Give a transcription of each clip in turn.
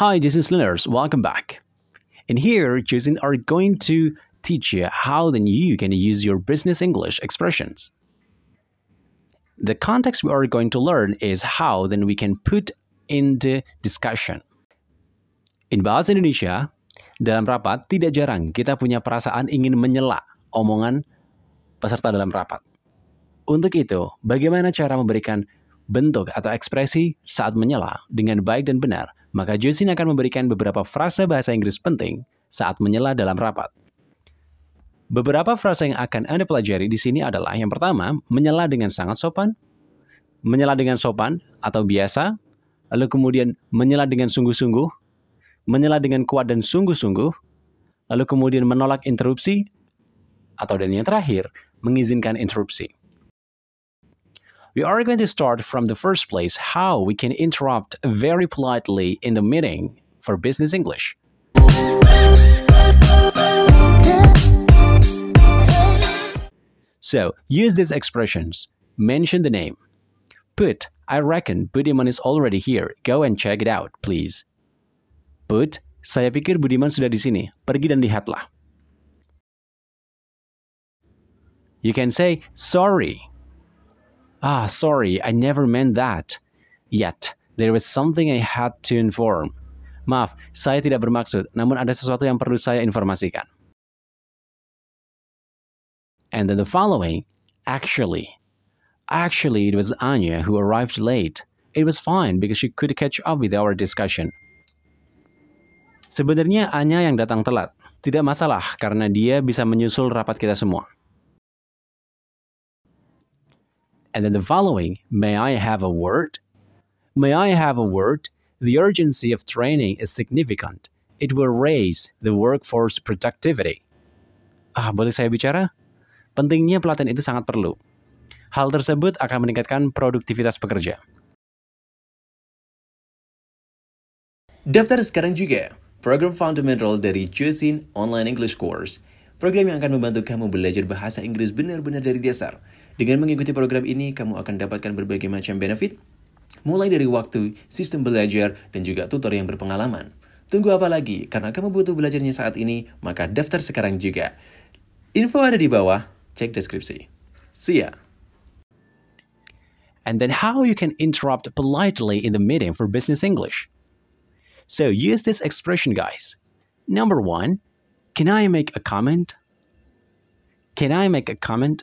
Hi, is listeners. Welcome back. In here, Jason are going to teach you how then you can use your business English expressions. The context we are going to learn is how then we can put in the discussion. In bahasa Indonesia, dalam rapat tidak jarang kita punya perasaan ingin menyela omongan peserta dalam rapat. Untuk itu, bagaimana cara memberikan bentuk atau ekspresi saat menyela dengan baik dan benar, maka Josin akan memberikan beberapa frasa bahasa Inggris penting saat menyela dalam rapat. Beberapa frasa yang akan Anda pelajari di sini adalah yang pertama, menyela dengan sangat sopan, menyela dengan sopan atau biasa, lalu kemudian menyela dengan sungguh-sungguh, menyela dengan kuat dan sungguh-sungguh, lalu kemudian menolak interupsi, atau dan yang terakhir, mengizinkan interupsi. We are going to start from the first place how we can interrupt very politely in the meeting for business English. So, use these expressions. Mention the name. Put, I reckon Budiman is already here. Go and check it out, please. Put, saya pikir Budiman sudah di sini. Pergi dan lihatlah. You can say, sorry. Ah, sorry, I never meant that. Yet, there was something I had to inform. Maaf, saya tidak bermaksud, namun ada sesuatu yang perlu saya informasikan. And then the following, actually. Actually, it was Anya who arrived late. It was fine because she could catch up with our discussion. Sebenarnya Anya yang datang telat. Tidak masalah karena dia bisa menyusul rapat kita semua. And then the following, may I have a word? May I have a word? The urgency of training is significant. It will raise the workforce productivity. Ah, boleh saya bicara? Pentingnya pelatihan itu sangat perlu. Hal tersebut akan meningkatkan produktivitas pekerja. Daftar sekarang juga program fundamental dari Choosing Online English Course. Program yang akan membantu kamu belajar bahasa Inggris benar-benar dari dasar. Dengan mengikuti program ini, kamu akan dapatkan berbagai macam benefit, mulai dari waktu, sistem belajar, dan juga tutor yang berpengalaman. Tunggu apa lagi? Karena kamu butuh belajarnya saat ini, maka daftar sekarang juga. Info ada di bawah, cek deskripsi. See ya! And then how you can interrupt politely in the meeting for business English. So use this expression, guys. Number one, can I make a comment? Can I make a comment?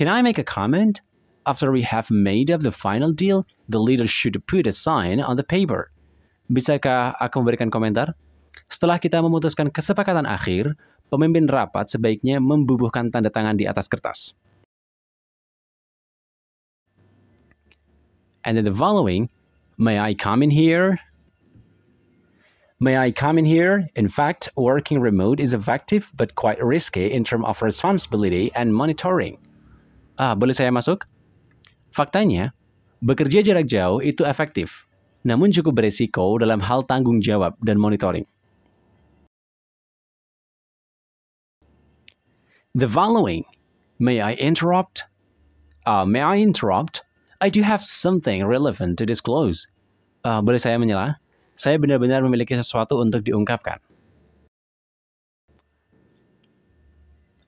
Can I make a comment? After we have made up the final deal, the leader should put a sign on the paper. Bisakah aku memberikan komentar? Setelah kita memutuskan kesepakatan akhir, pemimpin rapat sebaiknya membubuhkan tanda tangan di atas kertas. And then the following, may I come in here? May I come in here? In fact, working remote is effective but quite risky in terms of responsibility and monitoring. Ah, boleh saya masuk? Faktanya, bekerja jarak jauh itu efektif, namun cukup beresiko dalam hal tanggung jawab dan monitoring. The following, may I interrupt? Uh, may I interrupt? I do have something relevant to disclose. Uh, boleh saya menyela? Saya benar-benar memiliki sesuatu untuk diungkapkan.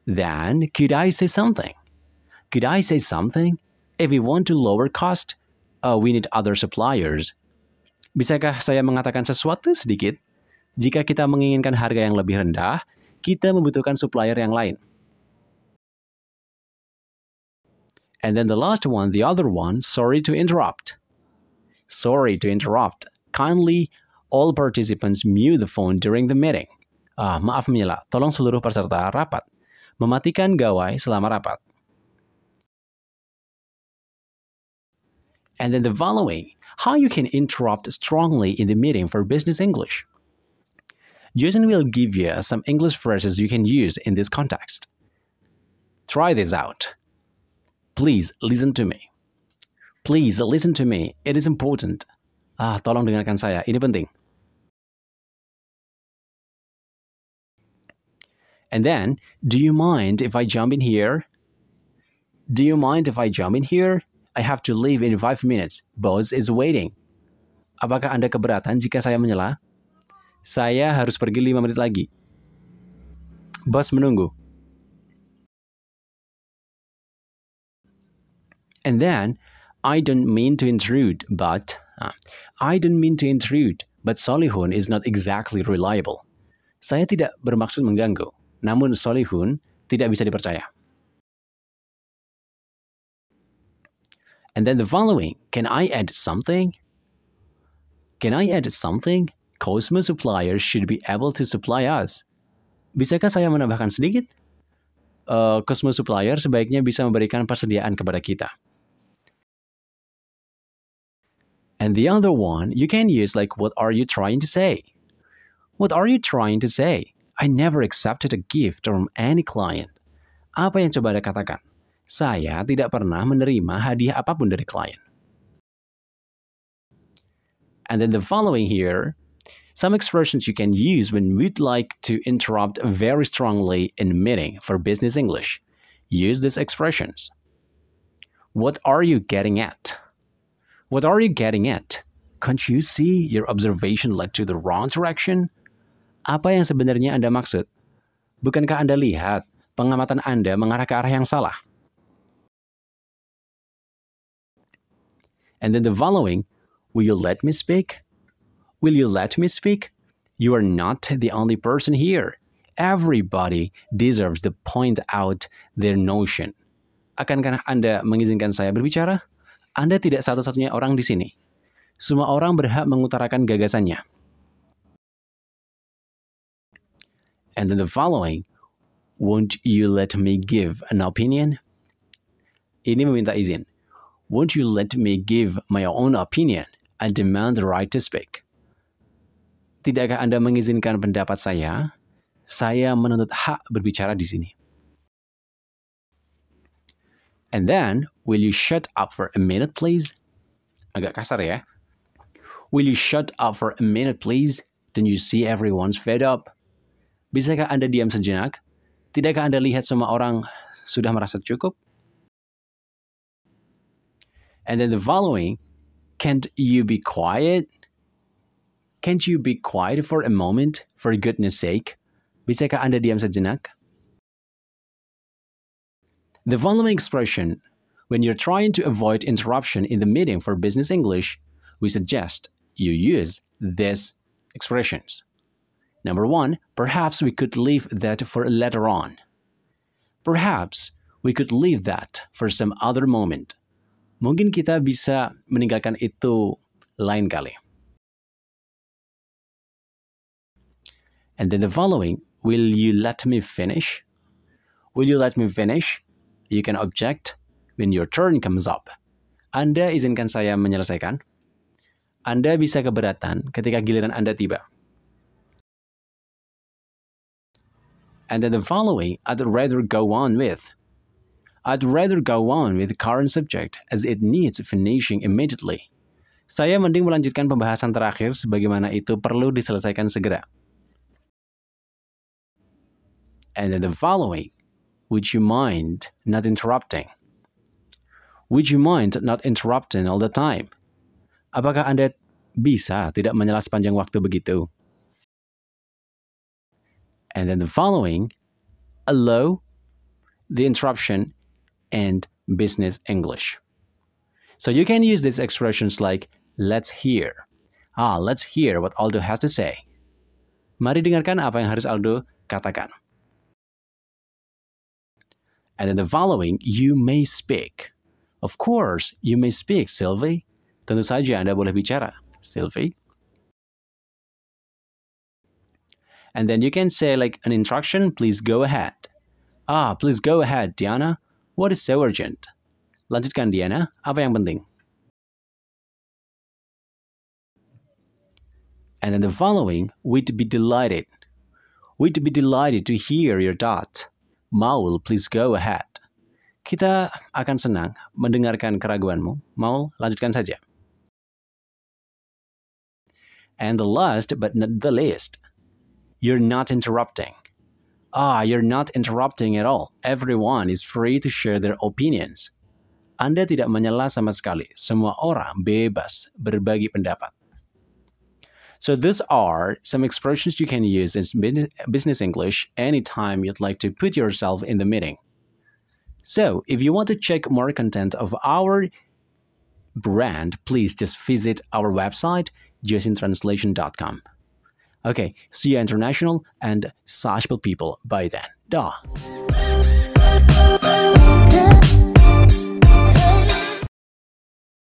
Then, could I say something? Could I say something? If we want to lower cost, uh, we need other suppliers. Bisakah saya mengatakan sesuatu sedikit? Jika kita menginginkan harga yang lebih rendah, kita membutuhkan supplier yang lain. And then the last one, the other one, sorry to interrupt. Sorry to interrupt. Kindly, all participants mute the phone during the meeting. Ah, maaf menyela, tolong seluruh peserta rapat. Mematikan gawai selama rapat. And then the following, how you can interrupt strongly in the meeting for business English. Jason will give you some English phrases you can use in this context. Try this out. Please listen to me. Please listen to me. It is important. Ah, tolong dengarkan saya. Ini penting. And then, do you mind if I jump in here? Do you mind if I jump in here? I have to leave in five minutes. Boss is waiting. Apakah Anda keberatan jika saya menyela? Saya harus pergi lima menit lagi. Bos menunggu. And then, I don't mean to intrude, but uh, I don't mean to intrude, but Solihun is not exactly reliable. Saya tidak bermaksud mengganggu, namun Solihun tidak bisa dipercaya. And then the following, can I add something? Can I add something? Cosmo suppliers should be able to supply us. Bisakah saya menambahkan sedikit? Uh, Cosmo supplier sebaiknya bisa memberikan persediaan kepada kita. And the other one, you can use like, what are you trying to say? What are you trying to say? I never accepted a gift from any client. Apa yang coba Anda katakan? Saya tidak pernah menerima hadiah apa pun dari klien. And then the following here, some expressions you can use when we'd like to interrupt very strongly in meeting for business English. Use these expressions. What are you getting at? What are you getting at? Can't you see your observation led to the wrong direction? Apa yang sebenarnya Anda maksud? Bukankah Anda lihat pengamatan Anda mengarah ke arah yang salah? And then the following, will you let me speak? Will you let me speak? You are not the only person here. Everybody deserves to point out their notion. Akankah Anda mengizinkan saya berbicara? Anda tidak satu-satunya orang di sini. Semua orang berhak mengutarakan gagasannya. And then the following, won't you let me give an opinion? Ini meminta izin. Won't you let me give my own opinion? I demand the right to speak. Tidakkah Anda mengizinkan pendapat saya? Saya menuntut hak berbicara di sini. And then, will you shut up for a minute please? Agak kasar ya. Will you shut up for a minute please? Don't you see everyone's fed up? Bisakah Anda diam sejenak? Tidakkah Anda lihat semua orang sudah merasa cukup? And then the following, can't you be quiet? Can't you be quiet for a moment, for goodness sake? Bisakah Anda diam sejenak? The following expression, when you're trying to avoid interruption in the meeting for business English, we suggest you use these expressions. Number one, perhaps we could leave that for later on. Perhaps we could leave that for some other moment. Mungkin kita bisa meninggalkan itu lain kali. And then the following, will you let me finish? Will you let me finish? You can object when your turn comes up. Anda izinkan saya menyelesaikan. Anda bisa keberatan ketika giliran Anda tiba. And then the following, I'd rather go on with. I'd rather go on with the current subject as it needs finishing immediately. Saya mending melanjutkan pembahasan terakhir sebagaimana itu perlu diselesaikan segera. And then the following, would you mind not interrupting? Would you mind not interrupting all the time? Apakah Anda bisa tidak menyela sepanjang waktu begitu? And then the following, allow the interruption and business English. So you can use these expressions like let's hear. Ah, let's hear what Aldo has to say. Mari dengarkan apa yang harus Aldo katakan. And then the following, you may speak. Of course, you may speak, Sylvie. Tentu saja Anda boleh bicara, Sylvie. And then you can say like an instruction, please go ahead. Ah, please go ahead, Diana. What is so urgent? Lanjutkan, Diana. Apa yang penting? And then the following, we'd be delighted. We'd be delighted to hear your thoughts. Maul, please go ahead. Kita akan senang mendengarkan keraguanmu. Maul, lanjutkan saja. And the last but not the least, you're not interrupting. Ah, you're not interrupting at all. Everyone is free to share their opinions. Anda tidak menyela sama sekali. Semua orang bebas berbagi pendapat. So these are some expressions you can use in business English anytime you'd like to put yourself in the meeting. So if you want to check more content of our brand, please just visit our website, jasintranslation.com. Okay, see you international and Sashable people by then. Da.